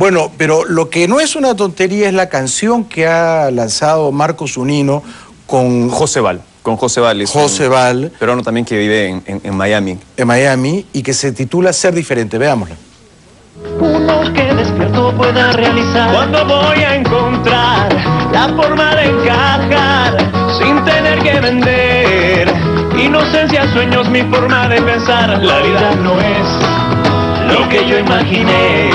Bueno, pero lo que no es una tontería es la canción que ha lanzado Marco Zunino con José Val. Con José Val. es José un Val Peruano también que vive en, en- en Miami. en Miami y que se titula Ser Diferente. Veámosla. Uno que despierto pueda realizar. Cuando voy a encontrar la forma de encajar sin tener que vender. Inocencia, sueños, mi forma de pensar. La vida no es lo que yo imaginé.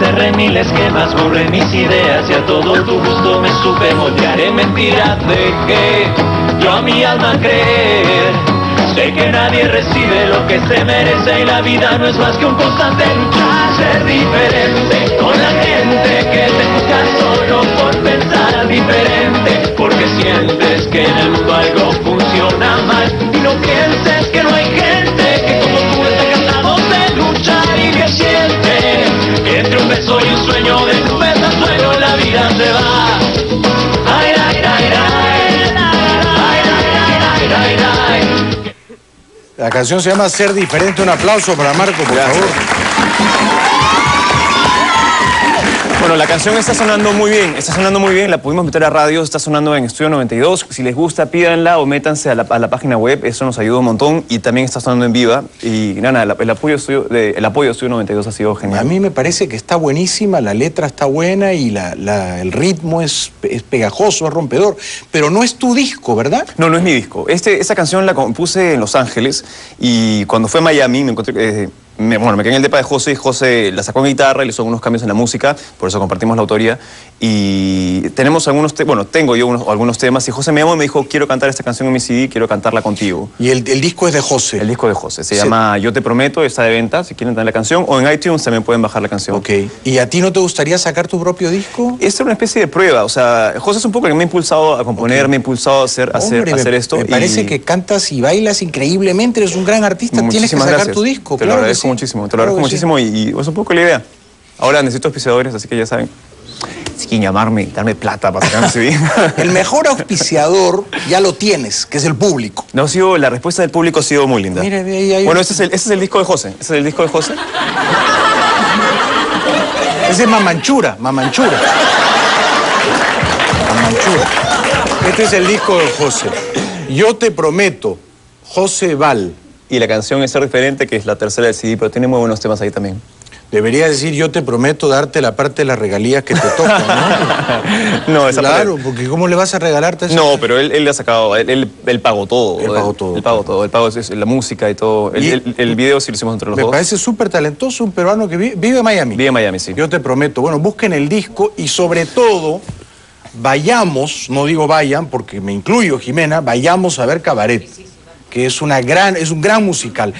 En mil esquemas, borré mis ideas y a todo tu gusto me supe moldear. En mentiras dejé yo a mi alma creer. Sé que nadie recibe lo que se merece y la vida no es más que un constante luchar, ser diferente con la gente que te juzga solo por pensar diferente, porque sientes La canción se llama Ser Diferente. Un aplauso para Marco, por Gracias. favor. Bueno, la canción está sonando muy bien, está sonando muy bien, la pudimos meter a radio, está sonando en Estudio 92. Si les gusta, pídanla o métanse a la, a la página web, eso nos ayuda un montón y también está sonando en viva. Y nada, el, el apoyo, de el apoyo de Estudio 92 ha sido genial. A mí me parece que está buenísima, la letra está buena y la- la- el ritmo es, es pegajoso, es rompedor. Pero no es tu disco, ¿verdad? No, no es mi disco. Este, esta canción la compuse en Los Ángeles y cuando fue a Miami me encontré... eh, me- bueno, me quedé en el depa de José y José la sacó en guitarra y le hizo algunos cambios en la música, por eso compartimos la autoría. Y tenemos algunos, te- bueno, tengo yo unos- algunos temas y José me llamó y me dijo, quiero cantar esta canción en mi CD, quiero cantarla contigo. Y el, el disco es de José. El disco de José, se Sí. llama Yo te prometo, está de venta, si quieren tener la canción, o en iTunes también pueden bajar la canción. Ok. ¿Y a ti no te gustaría sacar tu propio disco? Esta es una especie de prueba, o sea, José es un poco el que me ha impulsado a componer, me ha impulsado a hacer, a hacer, Hombre, a hacer me, esto. me y- parece que cantas y bailas increíblemente, eres un gran artista, tienes que Muchísimas sacar gracias. tu disco. Te claro lo agradezco muchísimo, te lo agradezco muchísimo y, y es un poco la idea. Ahora necesito auspiciadores, así que ya saben. Si quieren llamarme, darme plata para sacar CD. El mejor auspiciador ya lo tienes, que es el público. No, ha sido, la respuesta del público ha sido muy linda. Mira, ve ahí, ahí. Bueno, este es, el, este es el disco de José. Este es el disco de José. Ese es Mamanchura, Mamanchura. Mamanchura. Este es el disco de José. Yo te prometo, José Val. Y la canción es Ser Diferente, que es la tercera del CD, pero tiene muy buenos temas ahí también. Debería decir, yo te prometo darte la parte de las regalías que te tocan, ¿no? No, esa claro, parte- porque ¿cómo le vas a regalarte eso? No, pero él, él le ha sacado, él, él, él pagó todo. Él pagó todo. Él pagó todo. Él pagó es- la música y todo. El, Y- el- el video sí lo hicimos entre los Me dos. parece súper talentoso un peruano que vi- vive en Miami. Vive en Miami, sí. Yo te prometo, bueno, busquen el disco y sobre todo vayamos, no digo vayan porque me incluyo Jimena, vayamos a ver Cabaret, que es una gran es un gran musical.